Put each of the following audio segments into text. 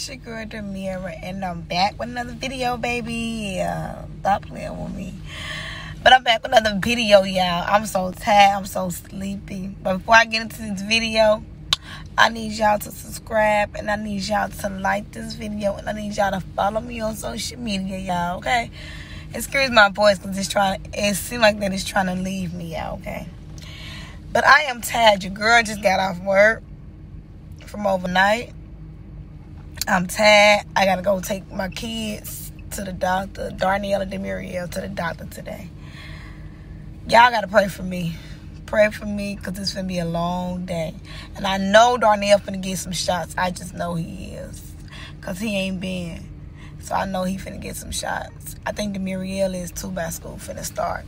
It's your girl Demira, and I'm back with another video, baby. Yeah, stop playing with me. But I'm back with another video, y'all. I'm so tired. I'm so sleepy. But before I get into this video, I need y'all to subscribe, and I need y'all to like this video, and I need y'all to follow me on social media, y'all. Okay? Excuse my voice, cause it's trying. It seems like that it's trying to leave me, y'all. Okay? But I am tired. Your girl just got off work from overnight. I'm tired. I gotta go take my kids to the doctor, Darnell and Demiral to the doctor today. Y'all gotta pray for me. Pray for me because it's gonna be a long day. And I know Darnell finna get some shots. I just know he is. Cause he ain't been. So I know he finna get some shots. I think Demiral is too by school finna start.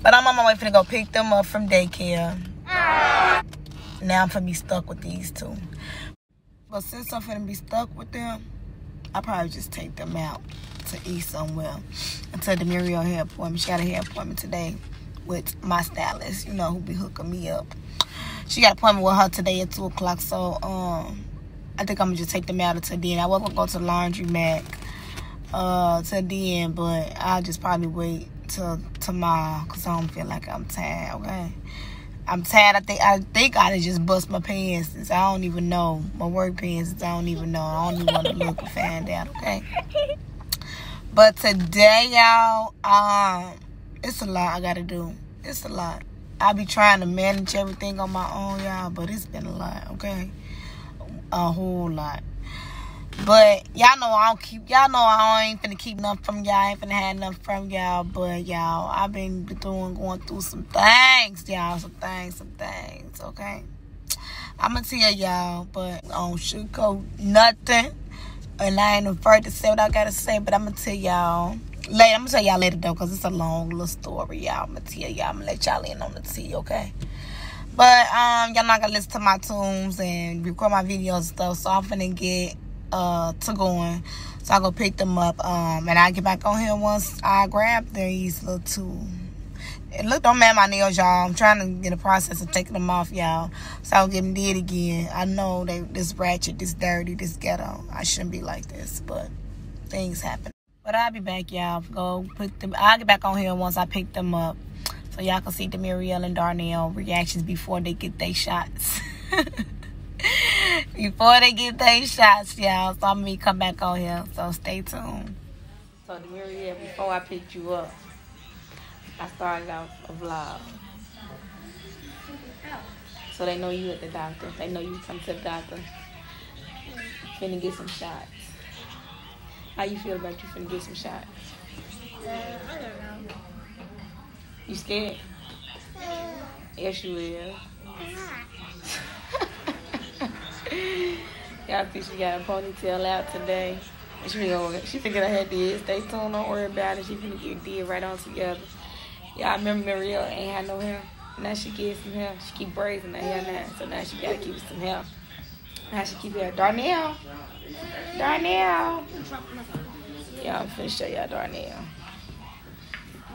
But I'm on my way finna go pick them up from daycare. Now I'm finna be stuck with these two. But since I'm finna be stuck with them, I probably just take them out to eat somewhere until Demiral hair appointment. She got a hair appointment today with my stylist, you know, who be hooking me up. She got an appointment with her today at 2 o'clock, so um, I think I'm gonna just take them out until then. I was gonna go to Laundromat uh, till then, but I'll just probably wait till tomorrow because I don't feel like I'm tired, okay? I'm tired. I think I think I just bust my pants. I don't even know my work pants. I don't even know. I don't even want to look and find out. Okay. But today, y'all, um, it's a lot I gotta do. It's a lot. I be trying to manage everything on my own, y'all, but it's been a lot. Okay, a whole lot. But y'all know I don't keep y'all know I ain't finna keep nothing from y'all. I ain't finna have nothing from y'all. But y'all, I've been doing going through some things, y'all. Some things, some things, okay? I'ma tell y'all, but I don't sugarcoat nothing. And I ain't afraid to say what I gotta say, but I'ma tell y'all later. I'm gonna tell y'all later though, cause it's a long little story, y'all. I'm gonna tell y'all. I'm gonna let y'all in on the tea, okay? But um, y'all not gonna listen to my tunes and record my videos and stuff, so I'm finna get uh to going. So I go pick them up. Um and I get back on here once I grab these little two. And look, don't man my nails, y'all. I'm trying to get a process of taking them off, y'all. So I'll get them did again. I know they this ratchet, this dirty, this ghetto. I shouldn't be like this, but things happen. But I'll be back, y'all. Go put them. I'll get back on here once I pick them up, so y'all can see Demiral and Darnell reactions before they get their shots. before they get their shots, y'all. So I'm gonna come back on here. So stay tuned. So Demiral, before I picked you up, I started out a vlog. So they know you at the doctor. They know you come to the doctor. Finna get some shots. How you feel about you finna get some shots? Uh, I don't know. You scared? Yes, you will. Y'all think she got a ponytail out today. She finna, she finna get her hair did. Stay tuned, don't worry about it. She finna get did right on together. Y'all remember Mariel ain't had no hair. Now she gets some hair. She keep braiding her hair now. So now she gotta keep some hair. Now she keep hair. Darnell. Darnell. Yeah, I'm finna show y'all Darnell.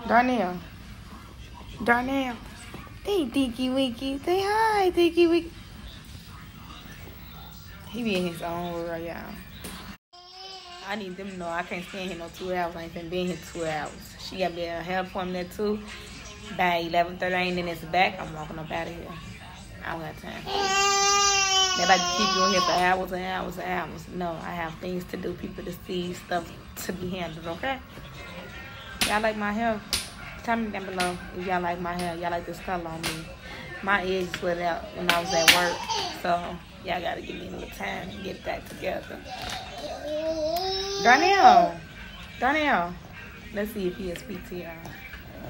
Darnell. Darnell. Hey, Dinky Winky. Say hi, Dinky Winky. He be in his own world, y'all. I need them to know I can't stand here no two hours. I ain't been being here two hours. She got me a hair appointment two. By 11.30, I ain't in this back. I'm walking up out of here. I don't got time. They like to keep you here for hours and hours and hours. No, I have things to do, people to see, stuff to be handled, okay? Y'all like my hair? Tell me down below if y'all like my hair. Y'all like this color on me. My edge split out when I was at work. So, y'all gotta give me a little time to get that together. Darnell. Darnell. Let's see if he'll speak to y'all.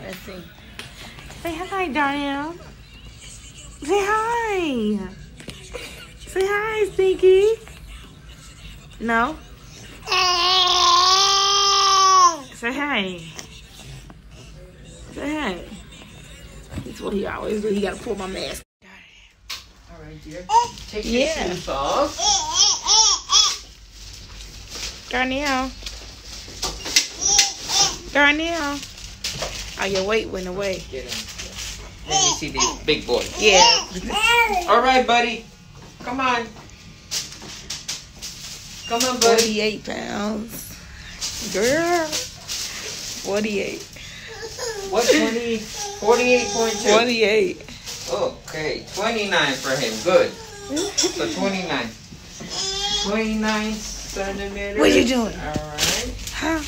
Let's see. Say hi, Darnell. Say hi. Say hi, Stinky. No? Say hi. Say hi. That's what he always do. He gotta pull my mask. All right, dear. Eh. Take your Yeah. shoes off. Eh, eh, Darnell. Darnell. Oh, your weight went away. Get him. Let me see the big boy. Yeah. All right, buddy. Come on. Come on, buddy. 48 pounds. Girl. 48. What, 20? 48.2. 48. Okay, 29 for him. Good. So 29. 29 centimeters. What are you doing? Alright. Huh?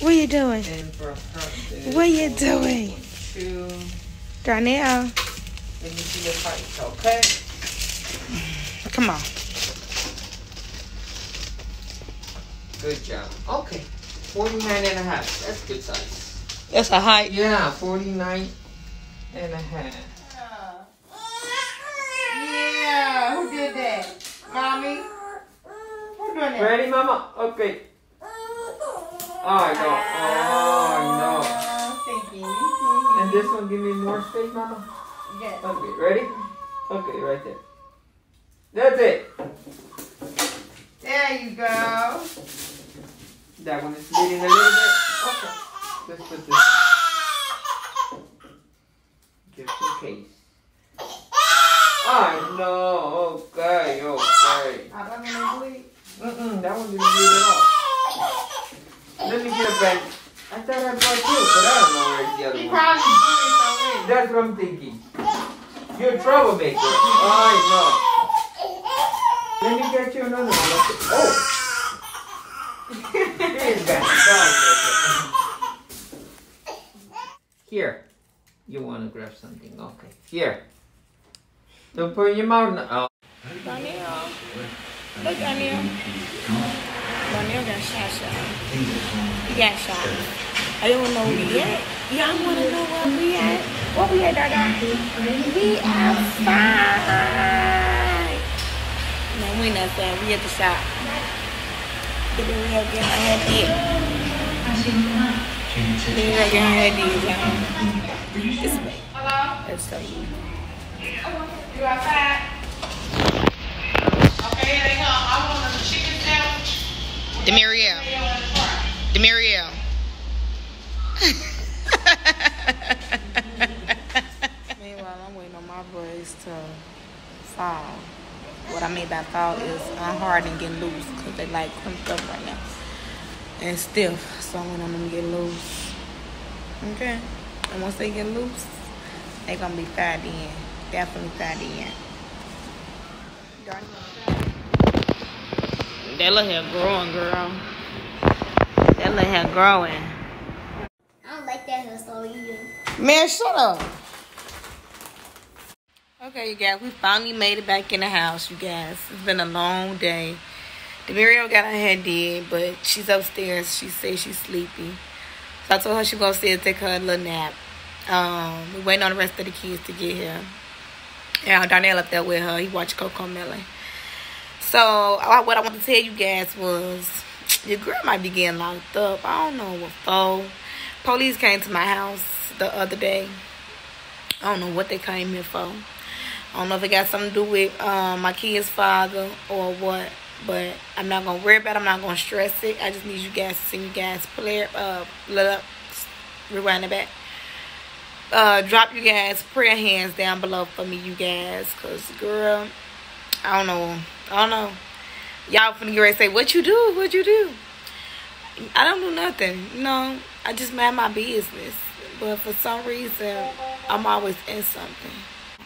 What are you doing? And for her, What are you doing? two. Darnell, Let me see your height, okay? come on. Good job. Okay. 49 and a half. That's good size. That's a height. Yeah, 49 and a half. Yeah, who did that? Mommy? Who doing Ready, mama? Okay. Uh, oh, no. Oh, no. And this one, give me more space, mama. Yes. Okay, ready? Okay, right there. That's it. There you go. That one is bleeding a little bit. Okay. Let's put this. Just in case. Oh no. Okay. Okay. I don't know bleed. Mm-mm, that one didn't bleed at all. Let me get a band. I thought I brought two, but I don't know where's the other He one. probably bleeding already. That's what I'm thinking. You're a troublemaker. I know. Let me get you another one. Oh. Here's that. Here. You want to grab something. Okay. Here. Don't put your mouth now. Oh. Daniel. Look, Daniel. Daniel got shot, shot. He got shot. I don't know where we at. Y'all want to know where we at? Where we at, Dada? We outside. No, we not there. We at the shop. Get the real get my head did. Get the real get my head did, y'all. This way. Hello? Let's show you. You outside? Okay, they come. I want a chicken sandwich. Demiral. Demiral. Meanwhile, I'm waiting on my braids to fall. What I mean by fall is unhard and get loose because they like crimped up right now. And stiff, so I want them to get loose. Okay? And once they get loose, they gonna be fat in. Definitely fat in. That little hair growing, girl. That little hair growing. I don't like that hairstyle either. Man, shut up. Okay, you guys, we finally made it back in the house, you guys. It's been a long day. Demiral got her hair did, but she's upstairs. She says she's sleepy. So I told her she go and take her a little nap. Um, we waiting on the rest of the kids to get here. And Darnell up there with her. He watched Cocomelon. So I- what I want to tell you guys was your girl might be getting locked up. I don't know what for. Police came to my house the other day. I don't know what they came here for. I don't know if it got something to do with um, my kid's father or what. But I'm not gonna worry about it. I'm not gonna stress it. I just need you guys to see you guys play uh let up rewind it back. Uh drop you guys prayer hands down below for me, you guys. Cause girl, I don't know. I don't know. Y'all finna get ready to say, What you do? What you do? I don't do nothing. You know, I just mind my business. But for some reason, I'm always in something.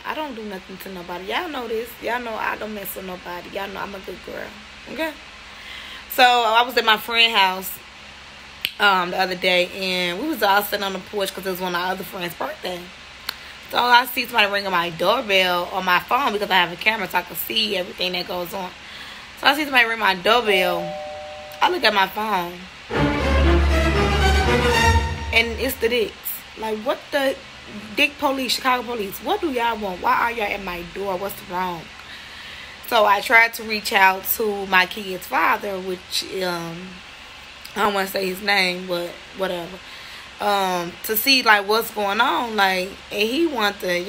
I don't do nothing to nobody. Y'all know this. Y'all know I don't mess with nobody. Y'all know I'm a good girl. Okay? So I was at my friend's house um, the other day, and we was all sitting on the porch because it was one of our other friend's birthday. So I see somebody ringing my doorbell on my phone because I have a camera so I can see everything that goes on. So I see somebody ring my doorbell. I look at my phone. And it's the dicks. Like, what the dick police, Chicago police, what do y'all want? Why are y'all at my door? What's wrong? So I tried to reach out to my kid's father, which um I don't want to say his name, but whatever. Um, to see like what's going on, like, and he want the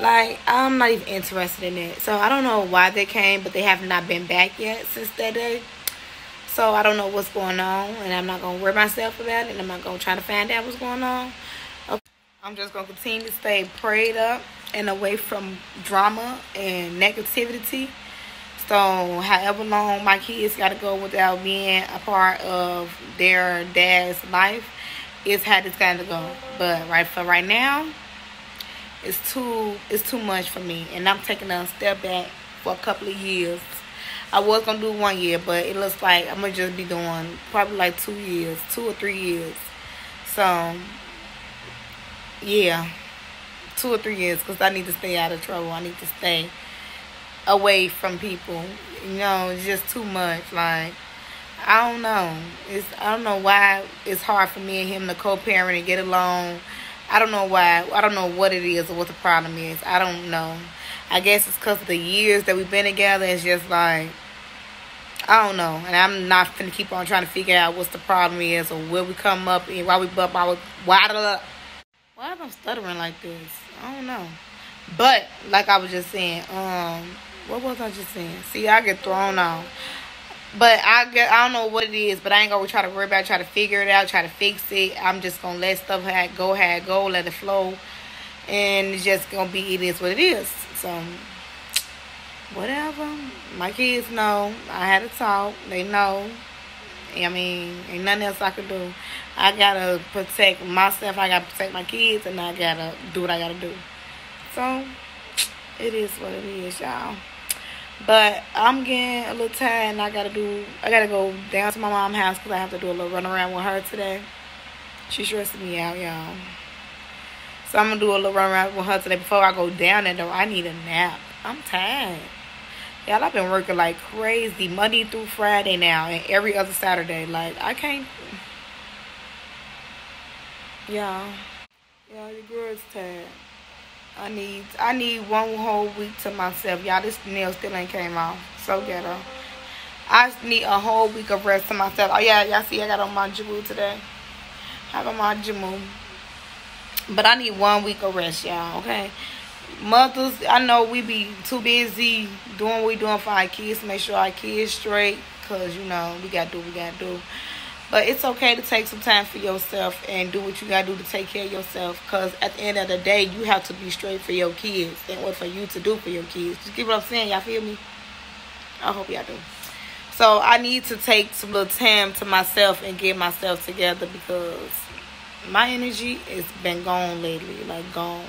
like I'm not even interested in it. So I don't know why they came, but they have not been back yet since that day. So I don't know what's going on, and I'm not gonna worry myself about it, and I'm not gonna try to find out what's going on. Okay. I'm just gonna continue to stay prayed up and away from drama and negativity. So, however long my kids got to go without being a part of their dad's life, is how this got to go. But right for right now, it's too it's too much for me, and I'm taking a step back for a couple of years. I was gonna do one year, but it looks like I'm gonna just be doing probably like two years, two or three years. So, yeah, two or three years, because I need to stay out of trouble. I need to stay away from people. You know, it's just too much. Like, I don't know. It's I don't know why it's hard for me and him to co-parent and get along. I don't know why. I don't know what it is or what the problem is. I don't know. I guess it's because of the years that we've been together. It's just like I don't know, and I'm not gonna keep on trying to figure out what's the problem is or where we come up and why we bump our why the why am I stuttering like this? I don't know. But like I was just saying, um, what was I just saying? See, I get thrown off. But I get I don't know what it is, but I ain't gonna try to worry about it, try to figure it out, try to fix it. I'm just gonna let stuff have, go, have go, let it flow, and it's just gonna be it is what it is. So whatever. My kids know. I had a talk. They know. I mean, ain't nothing else I could do. I gotta protect myself. I gotta protect my kids, and I gotta do what I gotta do. So it is what it is, y'all. But I'm getting a little tired, and I gotta do. I gotta go down to my mom's house because I have to do a little run around with her today. She's stressing me out, y'all. So I'm gonna do a little run around with her today before I go down there. Though I need a nap. I'm tired. Y'all, I've been working like crazy Monday through Friday now and every other Saturday. Like, I can't. Y'all. Y'all, the girl's tired. I need I need one whole week to myself. Y'all, this nail still ain't came off. So ghetto. I need a whole week of rest to myself. Oh, yeah, y'all see I got on my Jamu today. I got my Jamu. But I need one week of rest, y'all, okay? mothers, I know we be too busy doing what we doing for our kids make sure our kids straight. Because, you know, we got to do what we got to do. But it's okay to take some time for yourself and do what you got to do to take care of yourself. Because at the end of the day, you have to be straight for your kids and what for you to do for your kids. Just get what I'm saying. Y'all feel me? I hope y'all do. So I need to take some little time to myself and get myself together because my energy has been gone lately. Like, gone.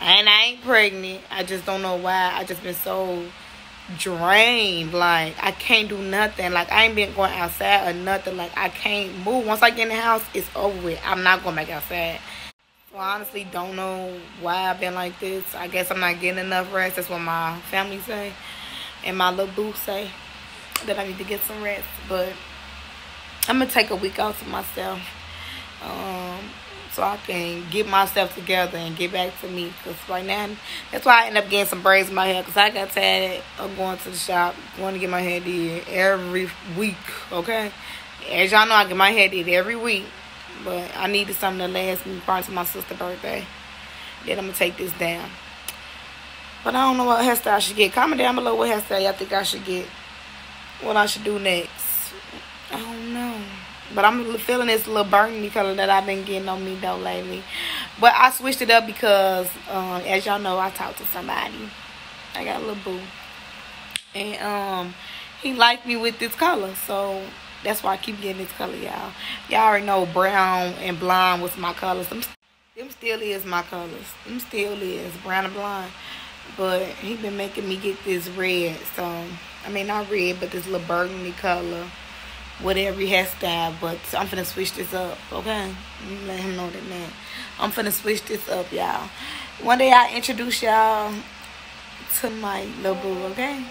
And I ain't pregnant. I just don't know why. I just been so drained. Like I can't do nothing. Like I ain't been going outside or nothing. Like I can't move. Once I get in the house, it's over with. I'm not going back outside. So I honestly don't know why I've been like this. I guess I'm not getting enough rest. That's what my family say. And my little boo say. That I need to get some rest. But I'm to take a week off for myself. Um, so I can get myself together and get back to me. Because right now, that's why I end up getting some braids in my hair. Because I got tired of going to the shop, going to get my hair did every week, okay? As y'all know, I get my hair did every week. But I needed something to last me prior to my sister's birthday. Then I'm going to take this down. But I don't know what hairstyle I should get. Comment down below what hairstyle y'all think I should get. What I should do next. But I'm feeling this little burgundy color that I've been getting on me though lately. But I switched it up because, um, as y'all know, I talked to somebody. I got a little boo. And um, he liked me with this color. So that's why I keep getting this color, y'all. Y'all already know brown and blonde was my colors. Them, them still is my colors. Them still is brown and blonde. But he been making me get this red. So, I mean, not red, but this little burgundy color with every hairstyle, but I'm finna switch this up, okay? Let him know that man. I'm finna switch this up, y'all. One day I introduce y'all to my little boo, okay?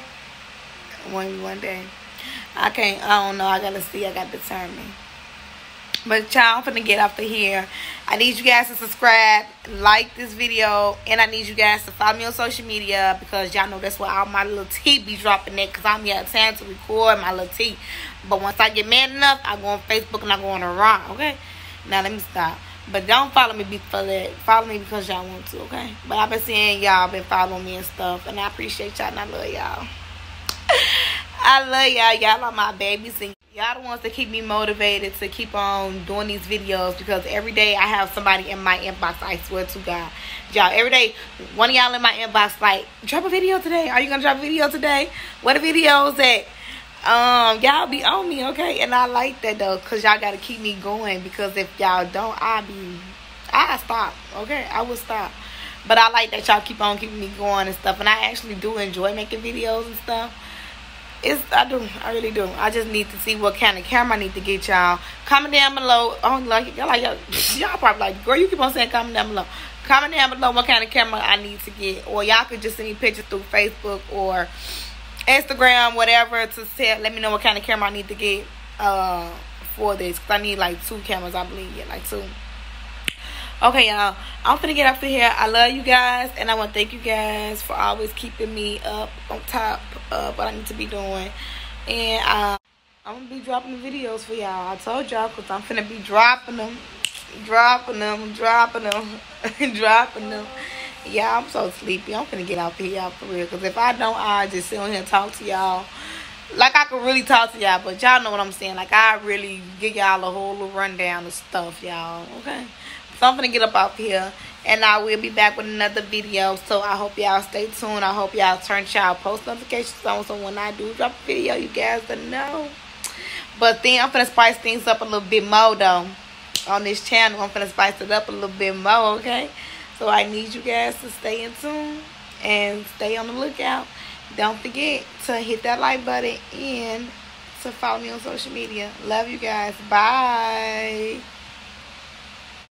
One one day. I can't, I don't know, I gotta see, I gotta determine. But y'all, I'm finna get off of here. I need you guys to subscribe, like this video, and I need you guys to follow me on social media because y'all know that's where all my little tea be dropping it because I'm here at time to record my little tea. But once I get mad enough, I go on Facebook and I go on a run, okay? Now let me stop. But don't follow me for that. Follow me because y'all want to, okay? But I've been seeing y'all been following me and stuff, and I appreciate y'all and I love y'all. I love y'all. Y'all are my babies and Y'all the ones that keep me motivated to keep on doing these videos because every day I have somebody in my inbox. I swear to God. Y'all, every day, one of y'all in my inbox like, drop a video today. Are you going to drop a video today? What are videos that um y'all be on me okay and i like that though because y'all gotta keep me going because if y'all don't i be i stop okay i will stop but i like that y'all keep on keeping me going and stuff and i actually do enjoy making videos and stuff it's I do. I really do. I just need to see what kind of camera I need to get y'all. Comment down below. Oh, like y'all like y'all probably like, girl, you keep on saying comment down below. Comment down below what kind of camera I need to get, or y'all could just send me pictures through Facebook or Instagram, whatever, to say let me know what kind of camera I need to get uh for this. Cause I need like two cameras, I believe. Yeah, like two. Okay, y'all. I'm gonna get up to here. I love you guys, and I want to thank you guys for always keeping me up on top of what I need to be doing. And uh, I'm gonna be dropping the videos for y'all. I told y'all because I'm gonna be dropping them, dropping them, dropping them, dropping them. Yeah, I'm so sleepy. I'm gonna get out here, y'all, for real. Because if I don't, I just sit on here and talk to y'all. Like, I could really talk to y'all, but y'all know what I'm saying. Like, I really give y'all a whole little rundown of stuff, y'all. Okay? So I'm gonna get up off here and I will be back with another video. So I hope y'all stay tuned. I hope y'all turn y'all post notifications on so when I do drop a video, you guys will know. But then I'm gonna spice things up a little bit more though. On this channel, I'm gonna spice it up a little bit more, okay? So I need you guys to stay in tune and stay on the lookout. Don't forget to hit that like button and to follow me on social media. Love you guys. Bye.